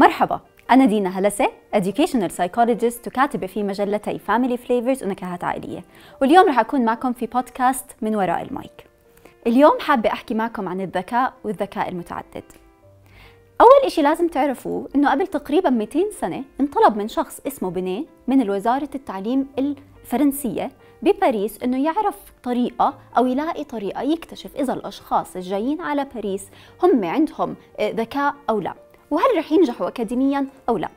مرحبا. أنا دينا هلسة Educational Psychologist وكاتبة في مجلتي Family Flavors ونكهات عائلية. واليوم رح أكون معكم في بودكاست من وراء المايك. اليوم حابة أحكي معكم عن الذكاء والذكاء المتعدد. أول إشي لازم تعرفوه إنه قبل تقريبا 200 سنة انطلب من شخص اسمه بنيه من وزارة التعليم الفرنسية بباريس إنه يعرف طريقة أو يلاقي طريقة يكتشف إذا الأشخاص الجايين على باريس هم عندهم ذكاء أو لا. وهل رح ينجحوا اكاديميا أو لا؟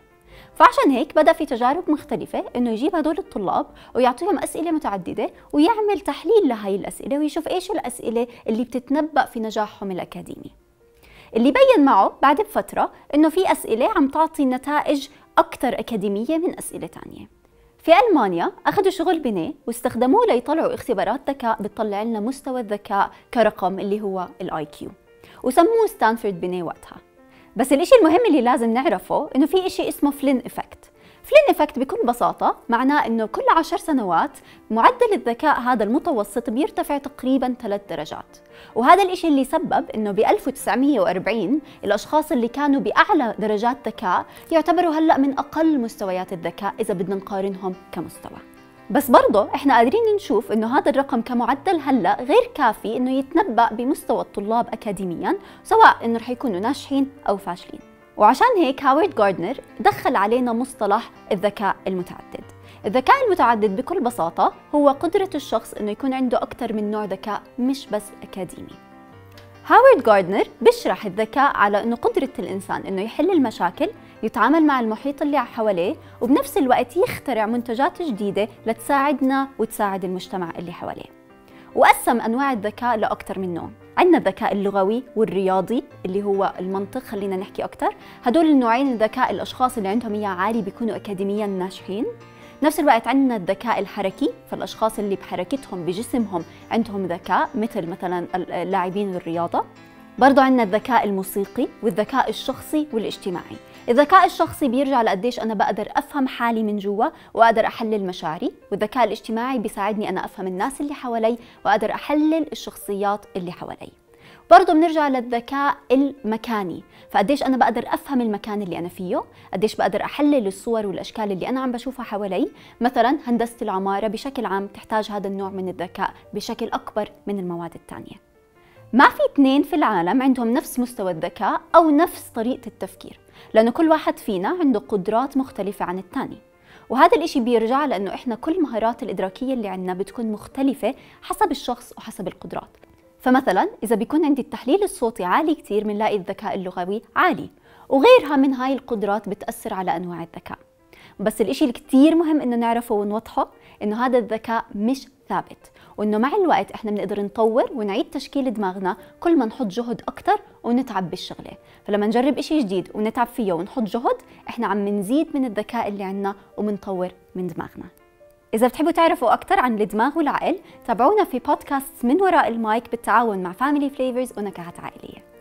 فعشان هيك بدأ في تجارب مختلفة إنه يجيب هدول الطلاب ويعطيهم أسئلة متعددة ويعمل تحليل لهي الأسئلة ويشوف إيش الأسئلة اللي بتتنبأ في نجاحهم الأكاديمي. اللي بين معه بعد بفترة إنه في أسئلة عم تعطي نتائج أكثر أكاديمية من أسئلة ثانية في ألمانيا أخذوا شغل بنيه واستخدموه ليطلعوا اختبارات ذكاء بتطلع لنا مستوى الذكاء كرقم اللي هو ال IQ وسموه ستانفورد بنيه وقتها. بس الإشي المهم اللي لازم نعرفه إنه في إشي اسمه Flynn effect Flynn effect بكل بساطة معناه إنه كل عشر سنوات معدل الذكاء هذا المتوسط بيرتفع تقريبا ثلاث درجات. وهذا الإشي اللي سبب إنه ب 1940 الأشخاص اللي كانوا بأعلى درجات ذكاء يعتبروا هلأ من أقل مستويات الذكاء إذا بدنا نقارنهم كمستوى. بس برضه إحنا قادرين نشوف إنه هذا الرقم كمعدل هلأ غير كافي إنه يتنبأ بمستوى الطلاب اكاديميا سواء إنه رح يكونوا ناجحين أو فاشلين. وعشان هيك هاورد جاردنر دخل علينا مصطلح الذكاء المتعدد. الذكاء المتعدد بكل بساطة هو قدرة الشخص إنه يكون عنده أكثر من نوع ذكاء مش بس أكاديمي. هاورد جاردنر بيشرح الذكاء على إنه قدرة الإنسان إنه يحل المشاكل، يتعامل مع المحيط اللي حواليه، وبنفس الوقت يخترع منتجات جديدة لتساعدنا وتساعد المجتمع اللي حواليه. وقسم أنواع الذكاء لاكثر من نوع، عندنا الذكاء اللغوي والرياضي اللي هو المنطق خلينا نحكي أكثر، هدول النوعين الذكاء الأشخاص اللي عندهم إياه عالي بيكونوا اكاديميا ناجحين، نفس الوقت عندنا الذكاء الحركي فالأشخاص اللي بحركتهم بجسمهم عندهم ذكاء مثل مثلا اللاعبين الرياضة. برضو عندنا الذكاء الموسيقي والذكاء الشخصي والاجتماعي. الذكاء الشخصي بيرجع لقديش أنا بقدر أفهم حالي من جوا وأقدر أحلل مشاعري والذكاء الاجتماعي بيساعدني أنا أفهم الناس اللي حوالي وأقدر أحلل الشخصيات اللي حوالي. برضه بنرجع للذكاء المكاني. فقديش أنا بقدر أفهم المكان اللي أنا فيه؟ قديش بقدر أحلل الصور والأشكال اللي أنا عم بشوفها حوالي؟ مثلا هندسة العمارة بشكل عام تحتاج هذا النوع من الذكاء بشكل أكبر من المواد الثانية ما في اثنين في العالم عندهم نفس مستوى الذكاء أو نفس طريقة التفكير لأنه كل واحد فينا عنده قدرات مختلفة عن الثاني وهذا الإشي بيرجع لأنه إحنا كل مهارات الإدراكية اللي عندنا بتكون مختلفة حسب الشخص وحسب القدرات. فمثلا إذا بيكون عندي التحليل الصوتي عالي كتير بنلاقي الذكاء اللغوي عالي وغيرها من هاي القدرات بتأثر على أنواع الذكاء. بس الإشي الكتير مهم إنه نعرفه ونوضحه إنه هذا الذكاء مش ثابت وإنه مع الوقت إحنا بنقدر نطور ونعيد تشكيل دماغنا كل ما نحط جهد أكتر ونتعب بالشغلة. فلما نجرب إشي جديد ونتعب فيه ونحط جهد إحنا عم نزيد من الذكاء اللي عندنا ومنطور من دماغنا. إذا بتحبوا تعرفوا أكثر عن الدماغ والعقل تابعونا في بودكاست من وراء المايك بالتعاون مع Family Flavors ونكهات عائلية.